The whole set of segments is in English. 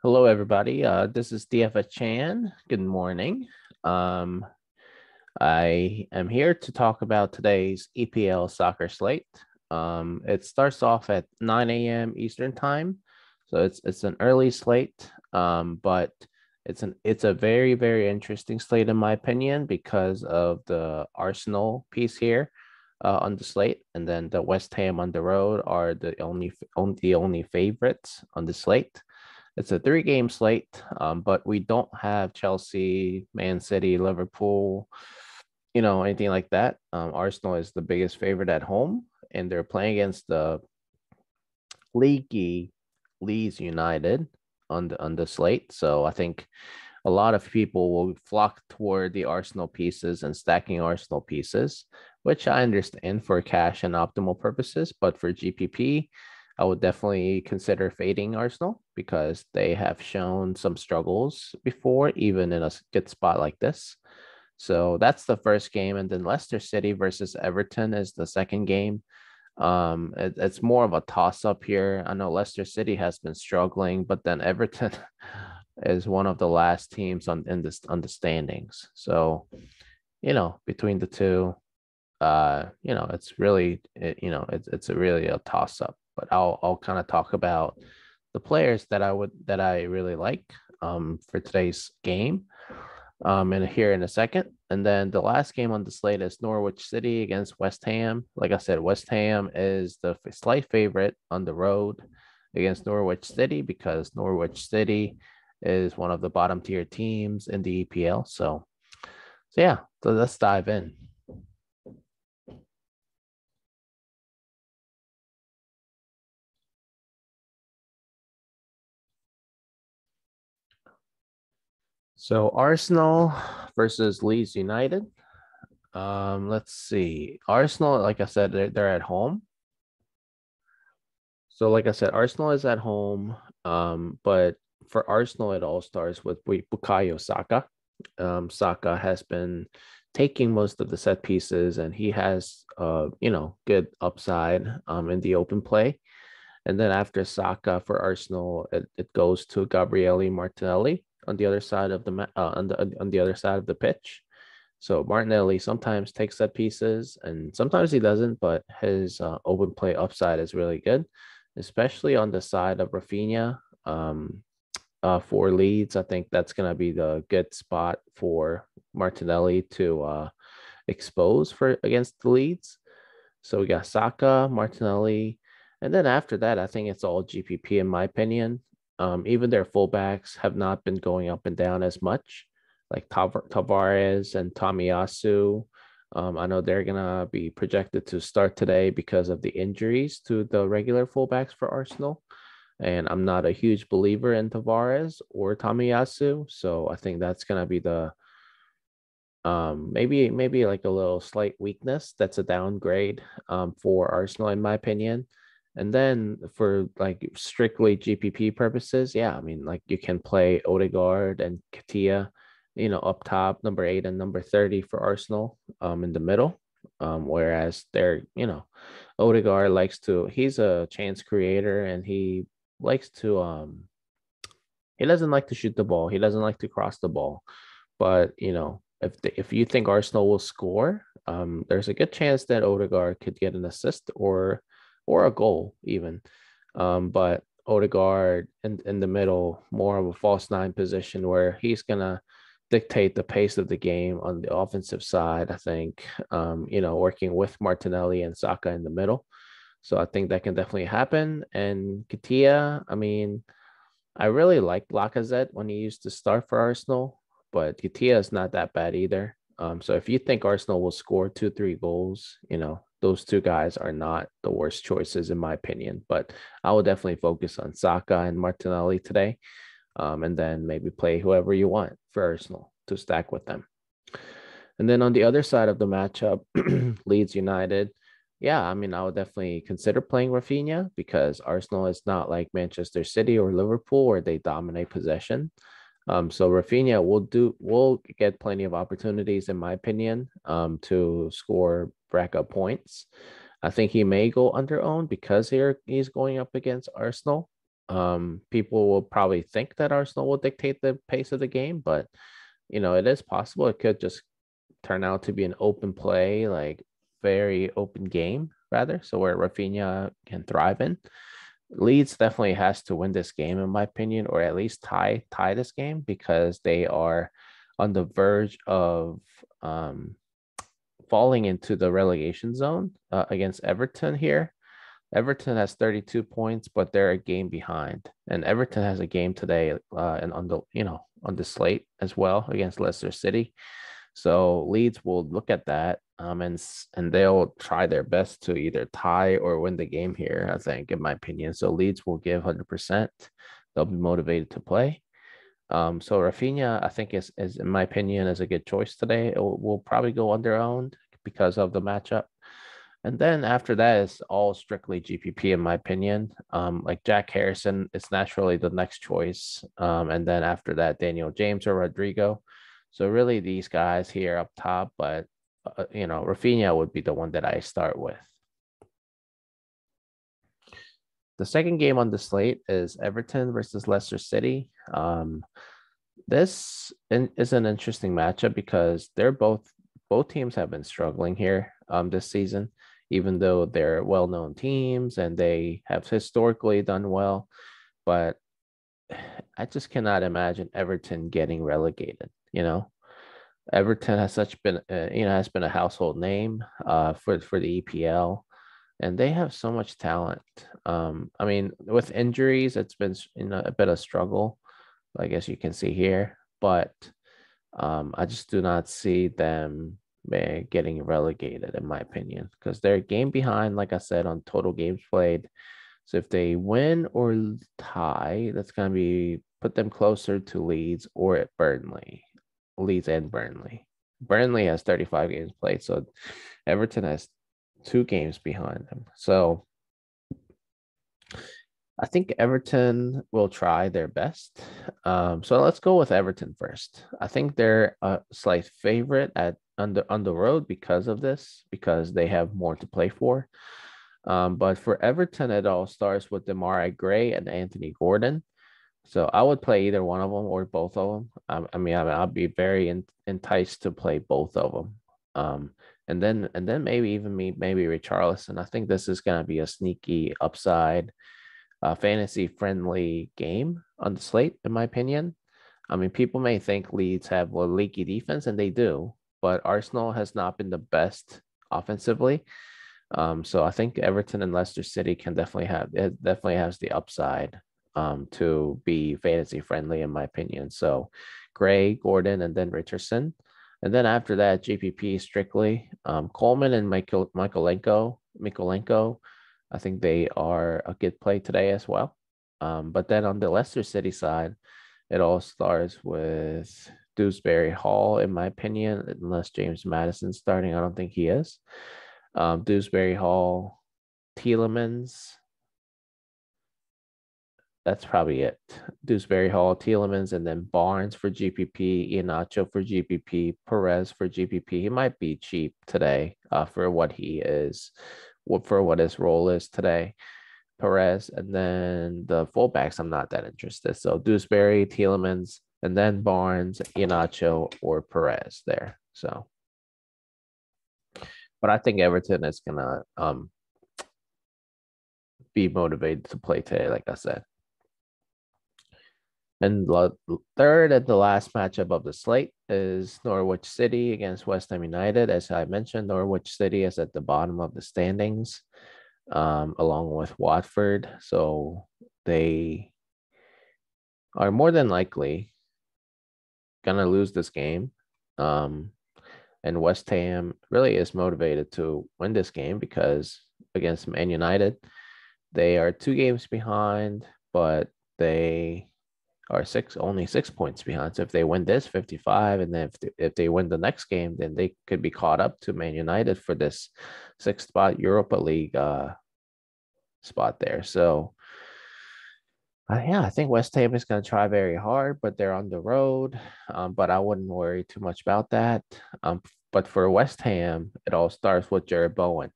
Hello, everybody. Uh, this is DFS Chan. Good morning. Um, I am here to talk about today's EPL soccer slate. Um, it starts off at 9 a.m. Eastern time, so it's it's an early slate, um, but it's an it's a very very interesting slate in my opinion because of the Arsenal piece here uh, on the slate, and then the West Ham on the road are the only the only favorites on the slate. It's a three game slate, um, but we don't have Chelsea, Man City, Liverpool, you know, anything like that. Um, Arsenal is the biggest favorite at home, and they're playing against the leaky Leeds United on the on the slate. So I think a lot of people will flock toward the Arsenal pieces and stacking Arsenal pieces, which I understand for cash and optimal purposes, but for GPP, I would definitely consider fading Arsenal because they have shown some struggles before, even in a good spot like this. So that's the first game, and then Leicester City versus Everton is the second game. Um, it, it's more of a toss up here. I know Leicester City has been struggling, but then Everton is one of the last teams on in this on the standings. So, you know, between the two, uh, you know, it's really, it, you know, it's it's a really a toss up but I'll I'll kind of talk about the players that I would that I really like um, for today's game um, and here in a second. And then the last game on the slate is Norwich City against West Ham. Like I said, West Ham is the slight favorite on the road against Norwich City because Norwich City is one of the bottom tier teams in the EPL. So, so yeah, so let's dive in. So Arsenal versus Leeds United. Um, let's see. Arsenal, like I said, they're, they're at home. So, like I said, Arsenal is at home. Um, but for Arsenal, it all starts with Bukayo Saka. Um, Saka has been taking most of the set pieces, and he has, uh, you know, good upside um, in the open play. And then after Saka for Arsenal, it, it goes to Gabriel Martinelli on the other side of the uh, on the on the other side of the pitch. So Martinelli sometimes takes set pieces and sometimes he doesn't, but his uh, open play upside is really good, especially on the side of Raphinha. Um, uh, for Leeds, I think that's going to be the good spot for Martinelli to uh, expose for against the Leeds. So we got Saka, Martinelli, and then after that, I think it's all GPP in my opinion. Um, even their fullbacks have not been going up and down as much, like Tavares and Tomiyasu. Um, I know they're gonna be projected to start today because of the injuries to the regular fullbacks for Arsenal. And I'm not a huge believer in Tavares or Tomiyasu, so I think that's gonna be the um maybe maybe like a little slight weakness. That's a downgrade um for Arsenal in my opinion. And then for like strictly GPP purposes, yeah, I mean, like you can play Odegaard and Nketiah, you know, up top, number eight and number 30 for Arsenal um, in the middle. Um, whereas they're, you know, Odegaard likes to, he's a chance creator and he likes to, um, he doesn't like to shoot the ball. He doesn't like to cross the ball. But, you know, if the, if you think Arsenal will score, um, there's a good chance that Odegaard could get an assist or or a goal even. Um, but Odegaard in, in the middle, more of a false nine position where he's gonna dictate the pace of the game on the offensive side. I think, um, you know, working with Martinelli and Saka in the middle. So I think that can definitely happen. And Nketiah, I mean, I really like Lacazette when he used to start for Arsenal, but Nketiah is not that bad either. Um, so if you think Arsenal will score two, three goals, you know, those two guys are not the worst choices in my opinion. But I will definitely focus on Saka and Martinelli today, um, and then maybe play whoever you want for Arsenal to stack with them. And then on the other side of the matchup, Leeds United. Yeah, I mean, I would definitely consider playing Raphinha because Arsenal is not like Manchester City or Liverpool where they dominate possession. Um, so Raphinha will do will get plenty of opportunities, in my opinion, um, to score rack up points. I think he may go under owned because here he's going up against Arsenal. Um, people will probably think that Arsenal will dictate the pace of the game, but you know, it is possible. It could just turn out to be an open play, like very open game, rather. So where Raphinha can thrive in. Leeds definitely has to win this game, in my opinion, or at least tie tie this game because they are on the verge of um, falling into the relegation zone uh, against Everton here. Everton has 32 points, but they're a game behind, and Everton has a game today, uh, and on the you know on the slate as well against Leicester City. So Leeds will look at that, um, and and they'll try their best to either tie or win the game here. I think, in my opinion. So Leeds will give 100. percent They'll be motivated to play. Um, so Raphinha, I think is, is in my opinion, is a good choice today. It will, will probably go under owned because of the matchup. And then after that is all strictly GPP in my opinion. Um, like Jack Harrison is naturally the next choice. Um, and then after that, Daniel James or Rodrigo. So really these guys here up top, but uh, you know, Raphinha would be the one that I start with. The second game on the slate is Everton versus Leicester City. Um, this is an interesting matchup because they're both both teams have been struggling here um, this season, even though they're well-known teams and they have historically done well. But I just cannot imagine Everton getting relegated. You know, Everton has such been uh, you know has been a household name uh, for for the EPL and they have so much talent. Um, I mean, with injuries, it's been know, a bit of struggle, I guess you can see here, but um, I just do not see them man, getting relegated, in my opinion, because they're game behind, like I said, on total games played. So if they win or tie, that's going to be put them closer to Leeds or at Burnley, Leeds and Burnley. Burnley has 35 games played, so Everton has two games behind them. So I think Everton will try their best. Um, so let's go with Everton first. I think they're a slight favorite at on the on the road because of this, because they have more to play for. Um, but for Everton, it all starts with Demarai Gray and Anthony Gordon. So I would play either one of them or both of them. I mean, I, will be very in, enticed to play both of them. Um, and then and then maybe even me maybe Richarlison. I think this is going to be a sneaky upside, uh, fantasy friendly game on the slate, in my opinion. I mean, people may think Leeds have a leaky defense, and they do, but Arsenal has not been the best offensively. Um, so I think Everton and Leicester City can definitely have it definitely has the upside um, to be fantasy friendly, in my opinion. So Gray, Gordon, and then Richarlison. And then after that, GPP strictly um, Coleman and Michael Mykolenko. Mykolenko, I think they are a good play today as well. Um, but then on the Leicester City side, it all starts with Dewsbury Hall, in my opinion, unless James Maddison starting. I don't think he is. Um, Dewsbury Hall, Tielemans, that's probably it. Dewsbury Hall, Tielemans, and then Barnes for GPP, Iheanacho for GPP, Perez for GPP. He might be cheap today uh, for what he is, for what his role is today. Perez, and then the fullbacks, I'm not that interested. So Dewsbury, Tielemans, and then Barnes, Iheanacho, or Perez there. So, but I think Everton is gonna um be motivated to play today, like I said. And the third and the last matchup of the slate is Norwich City against West Ham United. As I mentioned, Norwich City is at the bottom of the standings, um, along with Watford. So they are more than likely gonna lose this game. Um, and West Ham really is motivated to win this game because against Man United, they are two games behind, but they are six only six points behind. So if they win this 55, and then if they, if they win the next game, then they could be caught up to Man United for this sixth spot Europa League uh, spot there. So uh, yeah, I think West Ham is going to try very hard, but they're on the road. Um, but I wouldn't worry too much about that. Um, but for West Ham, it all starts with Jarrod Bowen.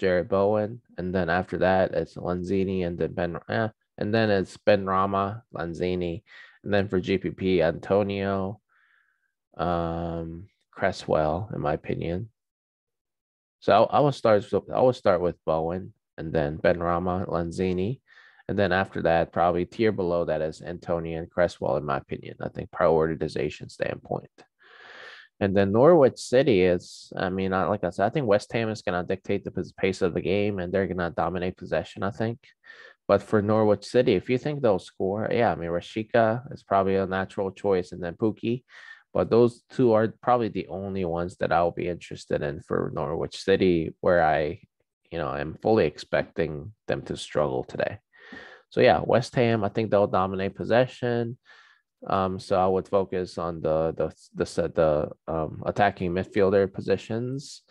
Jarrod Bowen, and then after that, it's Lanzini and then Ben. Eh, And then it's Benrahma, Lanzini, and then for GPP, Antonio, um, Cresswell, in my opinion. So I will start. I will start with Bowen, and then Benrahma, Lanzini, and then after that, probably tier below that is Antonio and Cresswell, in my opinion. I think prioritization standpoint. And then Norwich City is, I mean, like I said, I think West Ham is going to dictate the pace of the game and they're going to dominate possession, I think. But for Norwich City, if you think they'll score, yeah, I mean, Rashica is probably a natural choice and then Pukki. But those two are probably the only ones that I'll be interested in for Norwich City, where I, you know, am fully expecting them to struggle today. So yeah, West Ham, I think they'll dominate possession. Um, so I would focus on the the the the um, attacking midfielder positions,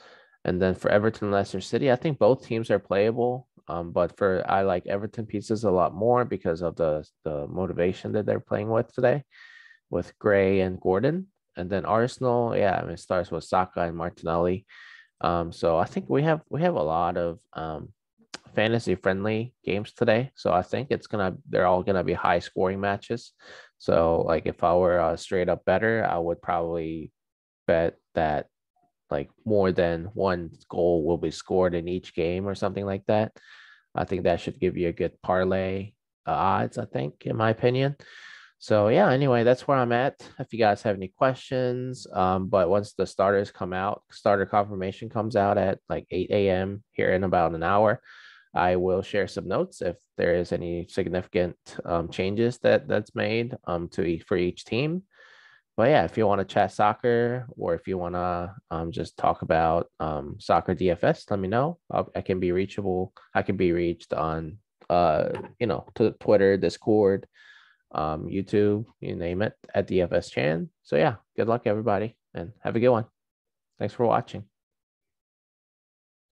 and then for Everton, and Leicester City, I think both teams are playable. Um, but for I like Everton pieces a lot more because of the the motivation that they're playing with today, with Gray and Gordon, and then Arsenal, yeah, I mean it starts with Saka and Martinelli. Um, so I think we have we have a lot of um fantasy friendly games today. So I think it's gonna they're all gonna be high scoring matches. So like if I were straight up better, I would probably bet that like more than one goal will be scored in each game or something like that. I think that should give you a good parlay uh, odds, I think, in my opinion. So yeah, anyway, that's where I'm at. If you guys have any questions, um, but once the starters come out, starter confirmation comes out at like 8 a.m. here in about an hour. I will share some notes if there is any significant um, changes that that's made um, to each, for each team. But yeah, if you want to chat soccer or if you want to um, just talk about um, soccer DFS, let me know. I'll, i can be reachable. I can be reached on, uh, you know, to Twitter, Discord, um, YouTube, you name it, at DFS Chan. So yeah, good luck everybody, and have a good one. Thanks for watching.